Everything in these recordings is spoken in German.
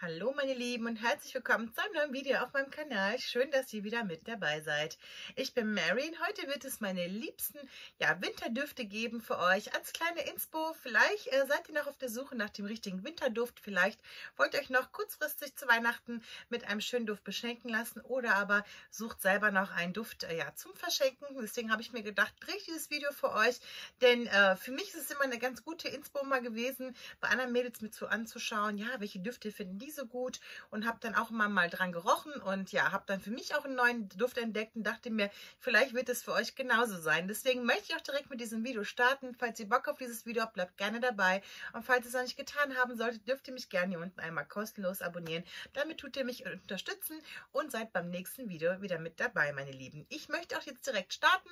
Hallo meine Lieben und herzlich willkommen zu einem neuen Video auf meinem Kanal. Schön, dass ihr wieder mit dabei seid. Ich bin Mary und heute wird es meine liebsten ja, Winterdüfte geben für euch. Als kleine Inspo, vielleicht äh, seid ihr noch auf der Suche nach dem richtigen Winterduft. Vielleicht wollt ihr euch noch kurzfristig zu Weihnachten mit einem schönen Duft beschenken lassen oder aber sucht selber noch einen Duft äh, ja, zum Verschenken. Deswegen habe ich mir gedacht, drehe ich dieses Video für euch, denn äh, für mich ist es immer eine ganz gute Inspo mal gewesen, bei anderen Mädels mit so anzuschauen, ja, welche Düfte finden die so gut und habe dann auch immer mal dran gerochen und ja, habe dann für mich auch einen neuen Duft entdeckt und dachte mir, vielleicht wird es für euch genauso sein. Deswegen möchte ich auch direkt mit diesem Video starten. Falls ihr Bock auf dieses Video habt, bleibt gerne dabei. Und falls ihr es noch nicht getan haben solltet, dürft ihr mich gerne hier unten einmal kostenlos abonnieren. Damit tut ihr mich unterstützen und seid beim nächsten Video wieder mit dabei, meine Lieben. Ich möchte auch jetzt direkt starten.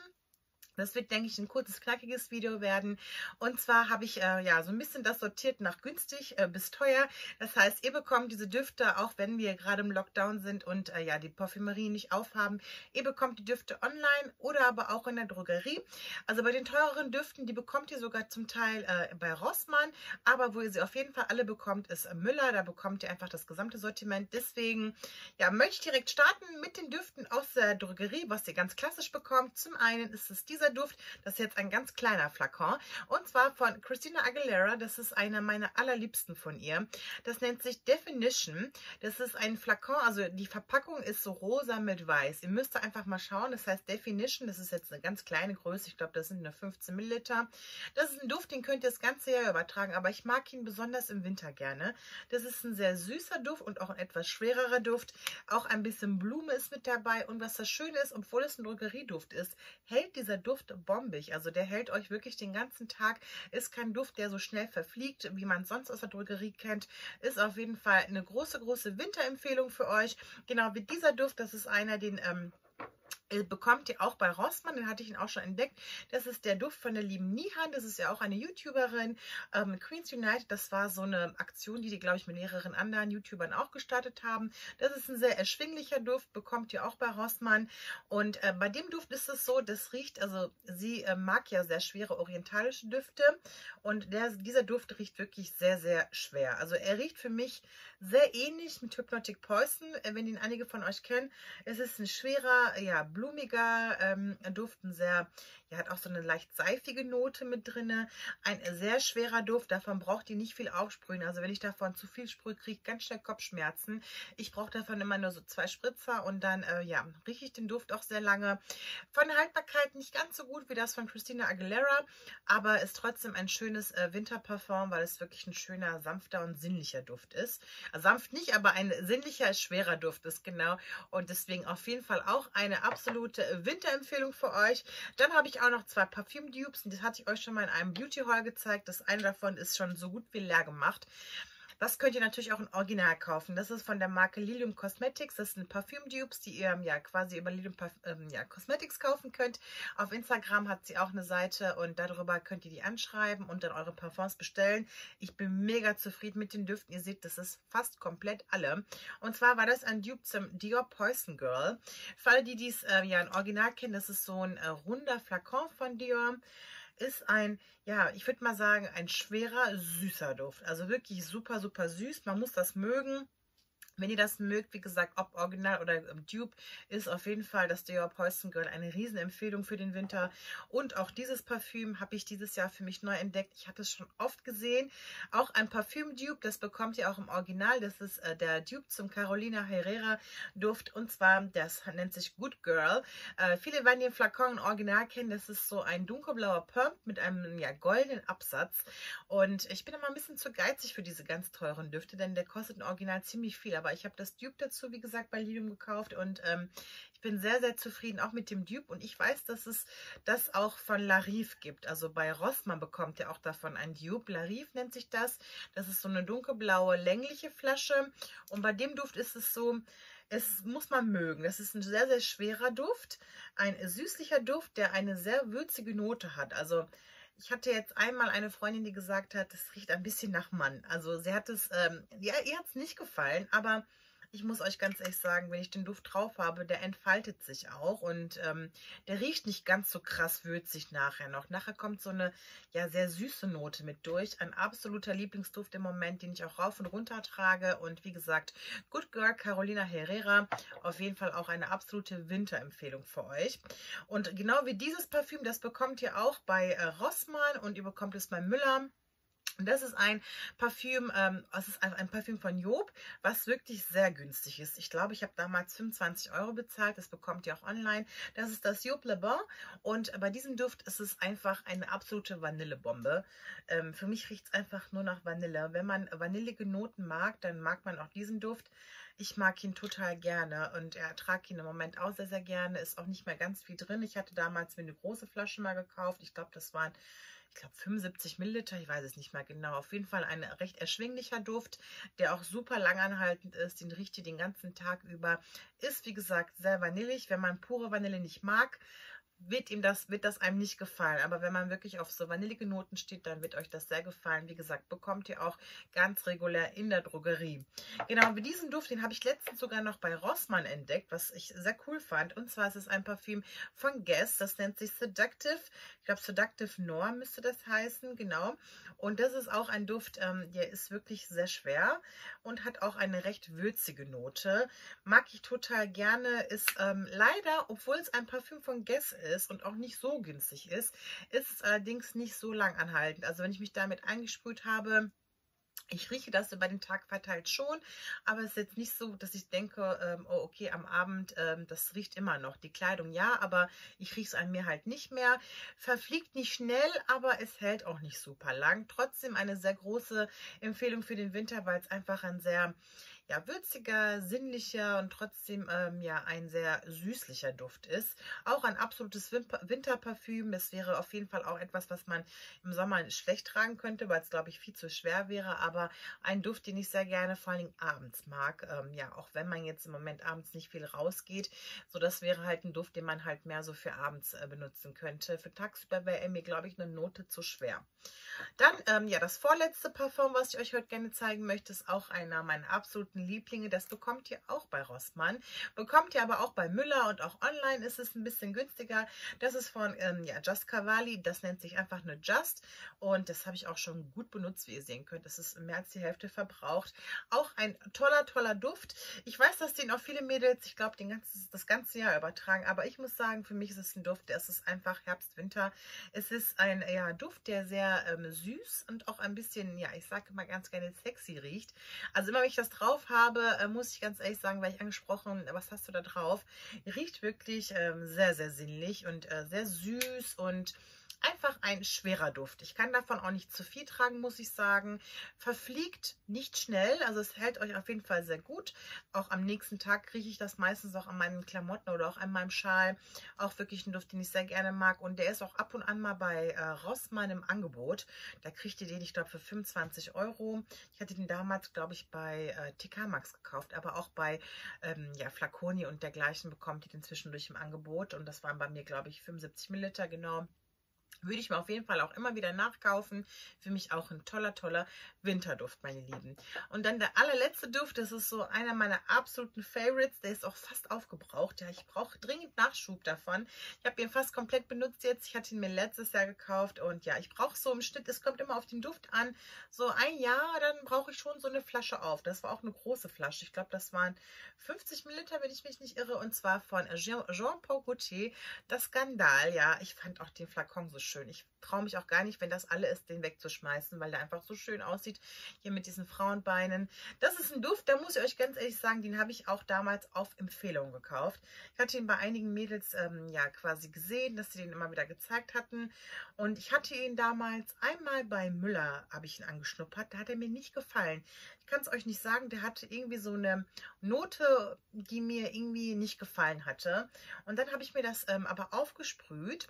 Das wird, denke ich, ein kurzes, knackiges Video werden. Und zwar habe ich äh, ja so ein bisschen das sortiert nach günstig äh, bis teuer. Das heißt, ihr bekommt diese Düfte, auch wenn wir gerade im Lockdown sind und äh, ja die Parfümerie nicht aufhaben. Ihr bekommt die Düfte online oder aber auch in der Drogerie. Also bei den teureren Düften, die bekommt ihr sogar zum Teil äh, bei Rossmann. Aber wo ihr sie auf jeden Fall alle bekommt, ist Müller. Da bekommt ihr einfach das gesamte Sortiment. Deswegen ja, möchte ich direkt starten mit den Düften aus der Drogerie, was ihr ganz klassisch bekommt. Zum einen ist es dieser dieser Duft. Das ist jetzt ein ganz kleiner Flakon. Und zwar von Christina Aguilera. Das ist einer meiner allerliebsten von ihr. Das nennt sich Definition. Das ist ein Flakon, also die Verpackung ist so rosa mit weiß. Ihr müsst da einfach mal schauen. Das heißt Definition. Das ist jetzt eine ganz kleine Größe. Ich glaube, das sind nur 15 Milliliter. Das ist ein Duft, den könnt ihr das ganze Jahr übertragen. Aber ich mag ihn besonders im Winter gerne. Das ist ein sehr süßer Duft und auch ein etwas schwererer Duft. Auch ein bisschen Blume ist mit dabei. Und was das Schöne ist, obwohl es ein Drogerieduft ist, hält dieser Duft Duft bombig. Also der hält euch wirklich den ganzen Tag. Ist kein Duft, der so schnell verfliegt, wie man sonst aus der Drogerie kennt. Ist auf jeden Fall eine große, große Winterempfehlung für euch. Genau wie dieser Duft. Das ist einer, den... Ähm, äh, bekommt ihr auch bei Rossmann, den hatte ich ihn auch schon entdeckt. Das ist der Duft von der lieben Nihan, das ist ja auch eine YouTuberin. Ähm, Queens United, das war so eine Aktion, die die, glaube ich, mit mehreren anderen YouTubern auch gestartet haben. Das ist ein sehr erschwinglicher Duft, bekommt ihr auch bei Rossmann. Und äh, bei dem Duft ist es so, das riecht, also sie äh, mag ja sehr schwere orientalische Düfte und der, dieser Duft riecht wirklich sehr, sehr schwer. Also er riecht für mich sehr ähnlich mit Hypnotic Poison, äh, wenn ihn einige von euch kennen. Es ist ein schwerer, ja, blumiger ähm, Duft, ein sehr, ja, hat auch so eine leicht seifige Note mit drin. Ein sehr schwerer Duft, davon braucht ihr nicht viel aufsprühen. Also wenn ich davon zu viel sprühe, kriege ich ganz schnell Kopfschmerzen. Ich brauche davon immer nur so zwei Spritzer und dann, äh, ja, rieche ich den Duft auch sehr lange. Von der Haltbarkeit nicht ganz so gut wie das von Christina Aguilera, aber ist trotzdem ein schönes äh, Winterparfum, weil es wirklich ein schöner, sanfter und sinnlicher Duft ist. Sanft nicht, aber ein sinnlicher, schwerer Duft ist genau. Und deswegen auf jeden Fall auch eine absolute absolute Winterempfehlung für euch. Dann habe ich auch noch zwei Parfüm-Dupes das hatte ich euch schon mal in einem Beauty-Haul gezeigt. Das eine davon ist schon so gut wie leer gemacht. Das könnt ihr natürlich auch in Original kaufen. Das ist von der Marke Lilium Cosmetics. Das sind Parfüm-Dupes, die ihr ja quasi über Lilium ähm, ja, Cosmetics kaufen könnt. Auf Instagram hat sie auch eine Seite und darüber könnt ihr die anschreiben und dann eure Parfums bestellen. Ich bin mega zufrieden mit den Düften. Ihr seht, das ist fast komplett alle. Und zwar war das ein Dupe zum Dior Poison Girl. Für alle, die dies äh, ja in Original kennen, das ist so ein äh, runder Flakon von Dior ist ein, ja, ich würde mal sagen, ein schwerer, süßer Duft. Also wirklich super, super süß. Man muss das mögen. Wenn ihr das mögt, wie gesagt, ob Original oder Dupe, ist auf jeden Fall das Dior Poison Girl eine Riesenempfehlung für den Winter. Und auch dieses Parfüm habe ich dieses Jahr für mich neu entdeckt. Ich habe es schon oft gesehen. Auch ein Parfüm-Dupe, das bekommt ihr auch im Original. Das ist äh, der Dupe zum Carolina Herrera Duft. Und zwar, das nennt sich Good Girl. Äh, viele werden den Flakon im Original kennen. Das ist so ein dunkelblauer Pump mit einem ja, goldenen Absatz. Und ich bin immer ein bisschen zu geizig für diese ganz teuren Düfte, denn der kostet im Original ziemlich viel. Aber aber ich habe das Dupe dazu, wie gesagt, bei Lilium gekauft und ähm, ich bin sehr, sehr zufrieden auch mit dem Dupe und ich weiß, dass es das auch von Larif gibt. Also bei Rossmann bekommt ihr auch davon ein Dupe. Larif nennt sich das. Das ist so eine dunkelblaue, längliche Flasche und bei dem Duft ist es so, es muss man mögen. Das ist ein sehr, sehr schwerer Duft, ein süßlicher Duft, der eine sehr würzige Note hat. Also ich hatte jetzt einmal eine Freundin, die gesagt hat, es riecht ein bisschen nach Mann. Also sie hat es, ähm, ja, ihr hat es nicht gefallen, aber ich muss euch ganz ehrlich sagen, wenn ich den Duft drauf habe, der entfaltet sich auch und ähm, der riecht nicht ganz so krass würzig nachher noch. Nachher kommt so eine ja sehr süße Note mit durch. Ein absoluter Lieblingsduft im Moment, den ich auch rauf und runter trage und wie gesagt, Good Girl Carolina Herrera, auf jeden Fall auch eine absolute Winterempfehlung für euch. Und genau wie dieses Parfüm, das bekommt ihr auch bei äh, Rossmann und ihr bekommt es bei Müller. Und das ist ein Parfüm, ähm, es ist ein Parfüm von Job, was wirklich sehr günstig ist. Ich glaube, ich habe damals 25 Euro bezahlt. Das bekommt ihr auch online. Das ist das Job Le Bon. Und bei diesem Duft ist es einfach eine absolute Vanillebombe. Ähm, für mich riecht es einfach nur nach Vanille. Wenn man vanillige Noten mag, dann mag man auch diesen Duft. Ich mag ihn total gerne und er trage ihn im Moment auch sehr, sehr gerne. Ist auch nicht mehr ganz viel drin. Ich hatte damals mir eine große Flasche mal gekauft. Ich glaube, das waren ich glaube 75 Milliliter, ich weiß es nicht mehr genau. Auf jeden Fall ein recht erschwinglicher Duft, der auch super langanhaltend ist. Den riecht ihr den ganzen Tag über. Ist wie gesagt sehr vanillig. Wenn man pure Vanille nicht mag, wird ihm das, wird das einem nicht gefallen. Aber wenn man wirklich auf so vanillige Noten steht, dann wird euch das sehr gefallen. Wie gesagt, bekommt ihr auch ganz regulär in der Drogerie. Genau, wie diesen Duft, den habe ich letztens sogar noch bei Rossmann entdeckt, was ich sehr cool fand. Und zwar ist es ein Parfüm von Guess, das nennt sich Seductive. Ich glaube, Seductive Noir müsste das heißen, genau. Und das ist auch ein Duft, ähm, der ist wirklich sehr schwer und hat auch eine recht würzige Note. Mag ich total gerne, ist ähm, leider, obwohl es ein Parfüm von Guess ist, ist und auch nicht so günstig ist, ist es allerdings nicht so lang anhaltend. Also wenn ich mich damit eingesprüht habe, ich rieche das über den Tag verteilt schon, aber es ist jetzt nicht so, dass ich denke, ähm, oh okay, am Abend, ähm, das riecht immer noch. Die Kleidung ja, aber ich rieche es an mir halt nicht mehr. Verfliegt nicht schnell, aber es hält auch nicht super lang. Trotzdem eine sehr große Empfehlung für den Winter, weil es einfach ein sehr ja, würziger, sinnlicher und trotzdem ähm, ja ein sehr süßlicher Duft ist. Auch ein absolutes Winterparfüm. Es wäre auf jeden Fall auch etwas, was man im Sommer schlecht tragen könnte, weil es, glaube ich, viel zu schwer wäre. Aber ein Duft, den ich sehr gerne vor allen Dingen abends mag. Ähm, ja, auch wenn man jetzt im Moment abends nicht viel rausgeht. So, das wäre halt ein Duft, den man halt mehr so für abends äh, benutzen könnte. Für tagsüber wäre mir, glaube ich, eine Note zu schwer. Dann, ähm, ja, das vorletzte Parfum, was ich euch heute gerne zeigen möchte, ist auch einer meiner absoluten Lieblinge. Das bekommt ihr auch bei Rossmann. Bekommt ihr aber auch bei Müller und auch online ist es ein bisschen günstiger. Das ist von ähm, ja, Just Cavalli. Das nennt sich einfach nur Just. Und das habe ich auch schon gut benutzt, wie ihr sehen könnt. Das ist mehr als die Hälfte verbraucht. Auch ein toller, toller Duft. Ich weiß, dass den auch viele Mädels, ich glaube, das ganze Jahr übertragen. Aber ich muss sagen, für mich ist es ein Duft, der ist einfach Herbst, Winter. Es ist ein ja, Duft, der sehr ähm, süß und auch ein bisschen, ja, ich sage mal ganz gerne sexy riecht. Also immer, wenn ich das drauf habe, äh, muss ich ganz ehrlich sagen, weil ich angesprochen, was hast du da drauf? Riecht wirklich ähm, sehr, sehr sinnlich und äh, sehr süß und Einfach ein schwerer Duft. Ich kann davon auch nicht zu viel tragen, muss ich sagen. Verfliegt nicht schnell, also es hält euch auf jeden Fall sehr gut. Auch am nächsten Tag rieche ich das meistens auch an meinen Klamotten oder auch an meinem Schal. Auch wirklich ein Duft, den ich sehr gerne mag. Und der ist auch ab und an mal bei äh, Rossmann im Angebot. Da kriegt ihr den, ich glaube, für 25 Euro. Ich hatte den damals, glaube ich, bei äh, TK Max gekauft, aber auch bei ähm, ja, Flaconi und dergleichen bekommt ihr den zwischendurch im Angebot. Und das waren bei mir, glaube ich, 75 Milliliter genau. Würde ich mir auf jeden Fall auch immer wieder nachkaufen. Für mich auch ein toller, toller Winterduft, meine Lieben. Und dann der allerletzte Duft, das ist so einer meiner absoluten Favorites. Der ist auch fast aufgebraucht. Ja, ich brauche dringend Nachschub davon. Ich habe ihn fast komplett benutzt jetzt. Ich hatte ihn mir letztes Jahr gekauft. Und ja, ich brauche so im Schnitt, es kommt immer auf den Duft an, so ein Jahr, dann brauche ich schon so eine Flasche auf. Das war auch eine große Flasche. Ich glaube, das waren 50 Milliliter, wenn ich mich nicht irre. Und zwar von Jean-Paul Gaultier. Das Skandal, ja. Ich fand auch den Flakon so schön. Ich traue mich auch gar nicht, wenn das alle ist, den wegzuschmeißen, weil der einfach so schön aussieht. Hier mit diesen Frauenbeinen. Das ist ein Duft, da muss ich euch ganz ehrlich sagen, den habe ich auch damals auf Empfehlung gekauft. Ich hatte ihn bei einigen Mädels ähm, ja quasi gesehen, dass sie den immer wieder gezeigt hatten. Und ich hatte ihn damals einmal bei Müller, habe ich ihn angeschnuppert. Da hat er mir nicht gefallen. Ich kann es euch nicht sagen, der hatte irgendwie so eine Note, die mir irgendwie nicht gefallen hatte. Und dann habe ich mir das ähm, aber aufgesprüht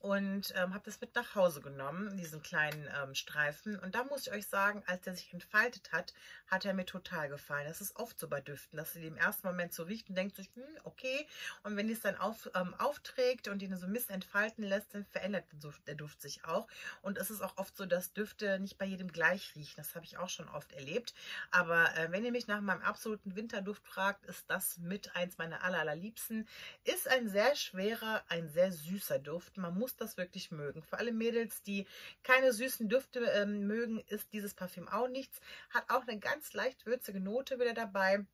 und ähm, habe das mit nach Hause genommen, diesen kleinen ähm, Streifen. Und da muss ich euch sagen, als der sich entfaltet hat, hat er mir total gefallen. Das ist oft so bei Düften, dass ihr die im ersten Moment so riecht und denkt sich, hm, okay. Und wenn ihr es dann auf, ähm, aufträgt und ihn so ein bisschen entfalten lässt, dann verändert der Duft sich auch. Und es ist auch oft so, dass Düfte nicht bei jedem gleich riechen. Das habe ich auch schon oft erlebt. Aber äh, wenn ihr mich nach meinem absoluten Winterduft fragt, ist das mit eins meiner aller, allerliebsten. Ist ein sehr schwerer, ein sehr süßer Duft. Man muss das wirklich mögen. Für alle Mädels, die keine süßen Düfte ähm, mögen, ist dieses Parfüm auch nichts. Hat auch eine ganz leicht würzige Note wieder dabei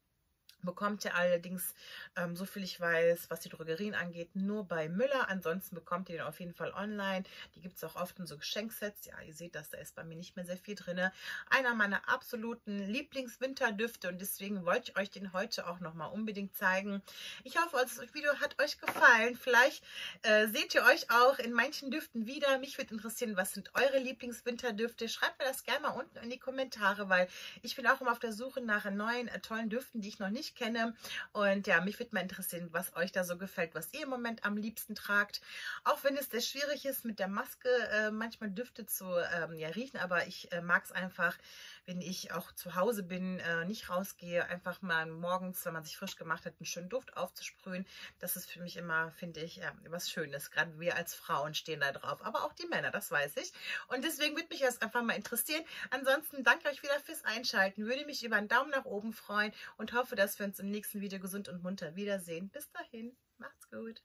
bekommt ihr allerdings, ähm, so viel ich weiß, was die Drogerien angeht, nur bei Müller. Ansonsten bekommt ihr den auf jeden Fall online. Die gibt es auch oft in so Geschenksets. Ja, ihr seht das, da ist bei mir nicht mehr sehr viel drin. Einer meiner absoluten Lieblingswinterdüfte und deswegen wollte ich euch den heute auch nochmal unbedingt zeigen. Ich hoffe, das Video hat euch gefallen. Vielleicht äh, seht ihr euch auch in manchen Düften wieder. Mich würde interessieren, was sind eure Lieblingswinterdüfte? Schreibt mir das gerne mal unten in die Kommentare, weil ich bin auch immer auf der Suche nach neuen, äh, tollen Düften, die ich noch kenne. Und ja, mich würde mal interessieren, was euch da so gefällt, was ihr im Moment am liebsten tragt. Auch wenn es sehr schwierig ist, mit der Maske äh, manchmal Düfte zu ähm, ja, riechen, aber ich äh, mag es einfach, wenn ich auch zu Hause bin, äh, nicht rausgehe, einfach mal morgens, wenn man sich frisch gemacht hat, einen schönen Duft aufzusprühen. Das ist für mich immer, finde ich, ja, was Schönes. Gerade wir als Frauen stehen da drauf, aber auch die Männer, das weiß ich. Und deswegen würde mich das einfach mal interessieren. Ansonsten danke euch wieder fürs Einschalten. Würde mich über einen Daumen nach oben freuen und hoffe, dass wir uns im nächsten Video gesund und munter wiedersehen. Bis dahin, macht's gut.